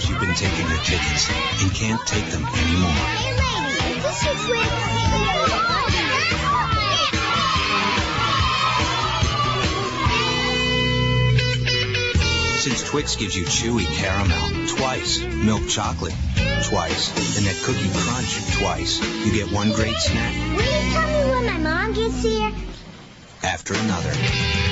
hours you've been taking your tickets and can't take them anymore. Since Twix gives you chewy caramel twice, milk chocolate twice, and that cookie crunch twice, you get one great snack Will you tell me when my mom gets here? after another.